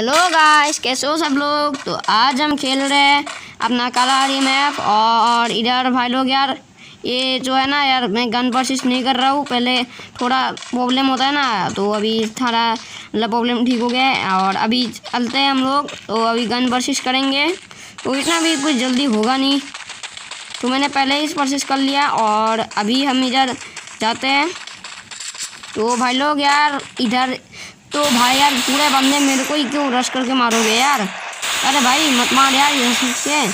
Hello guys कैसे हो सब लोग? तो आज हम खेल रहे हैं अपना कलारी मैप और इधर भाई लोग यार, ये जो है ना यार, मैं गन परसिस नहीं कर रहा हूँ। पहले थोड़ा प्रॉब्लम होता है ना तो अभी थोड़ा मतलब प्रॉब्लम ठीक हो गया है और अभी चलते हैं हम लोग तो अभी गन परसिस करेंगे। तो इतना भी कुछ जल्दी होगा नहीं। तो मैंने पहले ही परसिस कर लिया और अभी हम इधर जाते हैं। तो भाई लोग यार, इधर तो भाई यार, पूरे बंदे मेरे को ही क्यों रश करके मारोगे यार? अरे भाई, मत मार यार से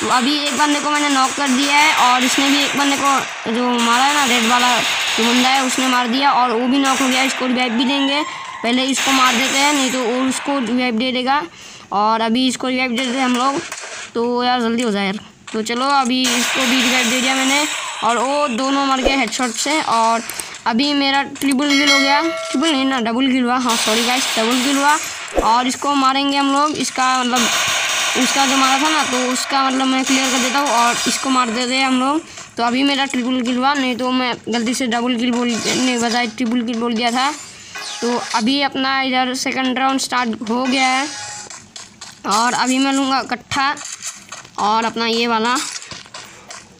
तो अभी एक बंदे को मैंने नॉक कर दिया है और इसने भी एक बंदे को जो मारा है ना रेड वाला जो बंदा है, उसने मार दिया और वो भी नॉक हो गया, इसको रिवाइव भी देंगे। पहले इसको मार देते हैं, नहीं तो वो उसको रिवाइव दे देगा। और अभी इसको रिवाइव दे देते हैं हम लोग। तो यार, जल्दी हो जाए यार। तो चलो, अभी इसको भी रिवाइव दे दिया मैंने। और वो दोनों मर गए हेडशॉट से और अभी मेरा ट्रिपल किल हो गया। ट्रिपल नहीं ना डबल किल हुआ। हाँ सॉरी गाइस डबल किल हुआ। और इसको मारेंगे हम लोग। इसका मतलब उसका जो मारा था ना तो उसका मतलब मैं क्लियर कर देता हूँ और इसको मार देते हैं हम लोग। तो अभी मेरा ट्रिपल किल हुआ, नहीं तो मैं गलती से डबल किल बोल, नहीं, बजाय ट्रिपल किल बोल दिया था। तो अभी अपना इधर सेकंड राउंड स्टार्ट हो गया है। और अभी मैं लूँगा इकट्ठा और अपना ये वाला।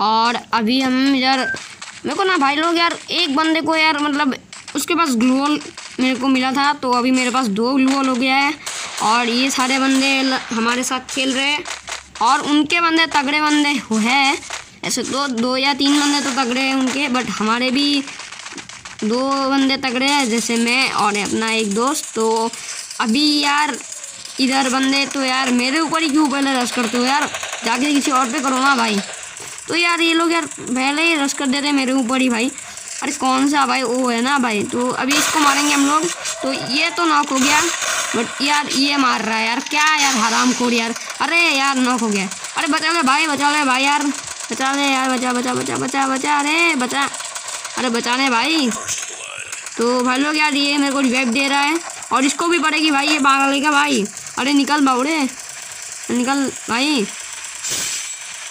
और अभी हम इधर मेरे को ना भाई लोग यार, एक बंदे को यार मतलब उसके पास ग्लूअल मेरे को मिला था तो अभी मेरे पास दो ग्लूअल हो गया है। और ये सारे बंदे हमारे साथ खेल रहे हैं। और उनके बंदे तगड़े बंदे हैं ऐसे तो दो या तीन बंदे तो तगड़े हैं उनके बट हमारे भी दो बंदे तगड़े हैं, जैसे मैं और अपना एक दोस्त। तो अभी यार, इधर बंदे तो यार मेरे ऊपर ही क्यों पहले रश करते हो यार? जाके किसी और पे करो ना भाई। तो यार ये लोग यार पहले ही रश कर देते मेरे ऊपर ही भाई। अरे कौन सा भाई? वो है ना भाई। तो अभी इसको मारेंगे हम लोग। तो ये तो नॉक हो गया। बट यार ये मार रहा है यार। क्या यार? हराम खोर यार। अरे यार नॉक हो गया। अरे बचा ले भाई, बचा ले भाई यार। बचा ले यार, बचा बचा बचा बचा बचा। अरे बचा। अरे बचा ले भाई। तो भाई लोग यार ये मेरे को रिवाइव दे रहा है। और इसको भी पड़ेगी भाई, ये बागल का भाई। अरे निकल बाउड़े निकल भाई।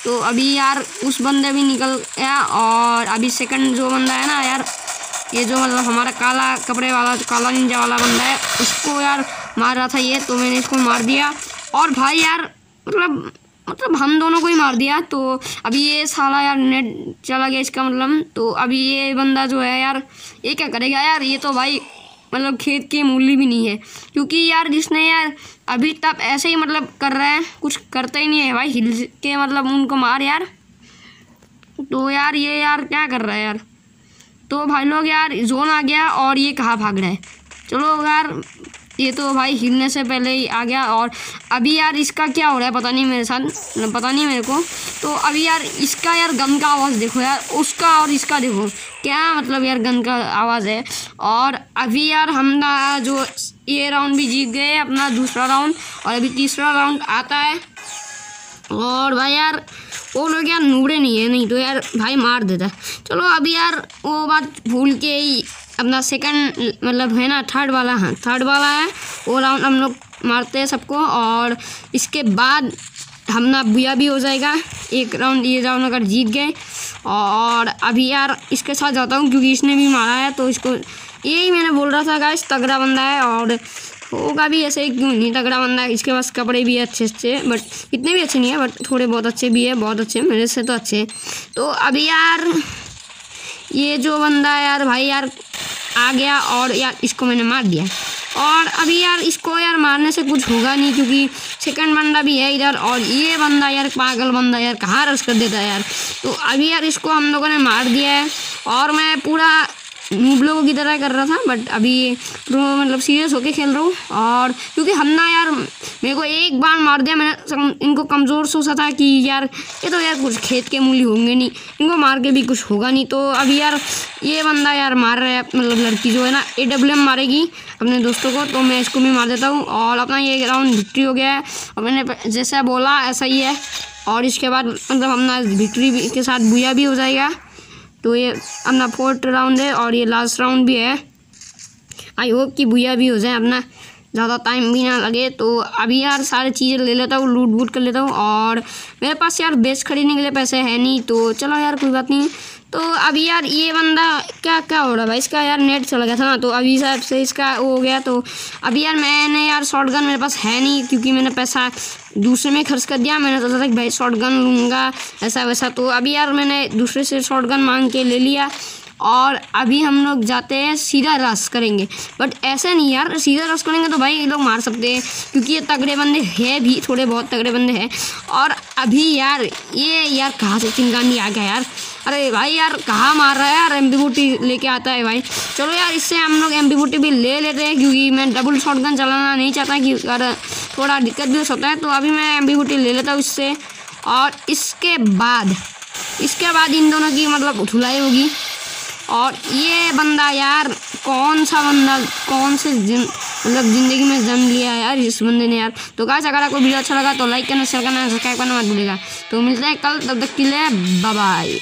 तो अभी यार उस बंदे भी निकल गया और अभी सेकंड जो बंदा है ना यार, ये जो मतलब हमारा काला कपड़े वाला, काला निंजा वाला बंदा है, उसको यार मार रहा था ये तो मैंने इसको मार दिया। और भाई यार मतलब मतलब हम दोनों को ही मार दिया तो अभी ये साला यार नेट चला गया इसका मतलब तो अभी ये बंदा जो है यार, ये क्या करेगा यार? ये तो भाई मतलब खेत की मूल्य भी नहीं है। क्योंकि यार जिसने यार अभी तब ऐसे ही मतलब कर रहे हैं। कुछ करते ही नहीं है भाई। हिल के मतलब उनको मार यार। तो यार ये यार क्या कर रहा है यार? तो भाई लोग यार जोन आ गया और ये कहाँ भाग रहा है? चलो यार ये तो भाई हिलने से पहले ही आ गया और अभी यार इसका क्या हो रहा है, पता नहीं मेरे साथ, पता नहीं मेरे को। तो अभी यार इसका यार गन का आवाज़ देखो यार, उसका और इसका देखो। क्या मतलब यार गन का आवाज़ है? और अभी यार हम ना जो ये राउंड भी जीत गए, अपना दूसरा राउंड और अभी तीसरा राउंड आता है। और भाई यार, वो लोग यार नूबड़े नहीं है, नहीं तो यार भाई मार देता चलो अभी यार वो बात भूल के ही अपना सेकंड मतलब है ना थर्ड वाला हाँ थर्ड वाला है, वो राउंड हम लोग मारते हैं सबको और इसके बाद हम ना बुया भी हो जाएगा। एक राउंड ये राउंड अगर जीत गए और अभी यार इसके साथ जाता हूँ क्योंकि इसने भी मारा है तो इसको यही मैंने बोल रहा था, गाइस, तगड़ा बंदा है और होगा भी ऐसे, क्यों नहीं तगड़ा बंदा है? इसके पास कपड़े भी अच्छे अच्छे बट इतने भी अच्छे नहीं है बट थोड़े बहुत अच्छे भी है, बहुत अच्छे मेरे से तो अच्छे तो अभी यार, ये जो बंदा है यार, भाई यार आ गया और यार इसको मैंने मार दिया। और अभी यार इसको यार मारने से कुछ होगा नहीं क्योंकि सेकंड बंदा भी है इधर और ये बंदा यार पागल बंदा यार कहाँ रस कर देता है यार। तो अभी यार इसको हम लोगों ने मार दिया है और मैं पूरा नूब लोगों की तरह कर रहा था बट अभी तो मतलब सीरियस होके खेल रहा हूँ और क्योंकि हम ना यार, मेरे को एक बार मार दिया, मैंने इनको कमज़ोर सोचा था कि यार, ये तो यार कुछ खेत के मूल्य होंगे नहीं, इनको मार के भी कुछ होगा नहीं तो अभी यार ये बंदा यार मार रहा है मतलब लड़की जो है ना ए डब्ल्यू एम मारेगी अपने दोस्तों को तो मैं इसको भी मार देता हूँ और अपना ये राउंड विक्ट्री हो गया है। और मैंने जैसा बोला, ऐसा ही है। और इसके बाद मतलब हम अपना विक्ट्री के साथ बुया भी हो जाएगा। तो ये अपना फोर्थ राउंड है और ये लास्ट राउंड भी है। आई होप कि भूया भी हो जाए अपना। ज़्यादा टाइम भी ना लगे तो अभी यार सारी चीज़ें ले लेता हूँ लूट वूट कर लेता हूँ और मेरे पास यार बेस खरीदने के लिए पैसे है नहीं तो चलो यार कोई बात नहीं। तो अभी यार ये बंदा क्या क्या हो रहा है भाई? इसका यार नेट चला गया था ना तो अभी शायद से इसका वो हो गया तो अभी यार मैंने यार शॉर्ट गन मेरे पास है नहीं, क्योंकि मैंने पैसा दूसरे में खर्च कर दिया, मैंने सोचा था कि भाई शॉर्ट गन लूँगा ऐसा वैसा तो अभी यार मैंने दूसरे से शॉर्ट गन मांग के ले लिया। और अभी हम लोग जाते हैं सीधा रस करेंगे। बट ऐसे नहीं यार, सीधा रस करेंगे तो भाई ये लोग मार सकते हैं, क्योंकि ये तगड़े बंदे हैं भी, थोड़े बहुत तगड़े बंदे हैं। और अभी यार, ये यार कहाँ से चिंगानी आ गया यार? अरे भाई यार, कहाँ मार रहा है यार? एम बूटी लेके आता है भाई। चलो यार, इससे हम लोग एम बूटी भी ले लेते हैं, क्योंकि मैं डबल शॉट गन चलाना नहीं चाहता, कि अगर थोड़ा दिक्कत भी हो सकता है तो अभी मैं एम बूटी ले लेता हूँ इससे। और इसके बाद इसके बाद इन दोनों की मतलब धुलाई होगी। और ये बंदा यार कौन सा बंदा, कौन से मतलब ज़िंदगी में जन्म लिया यार इस बंदे ने यार। तो कहा अगर आपको वीडियो अच्छा लगा तो लाइक करना शेयर करना सब्सक्राइब करना मत भूलेगा तो मिलते हैं कल, तब तक के लिए बाय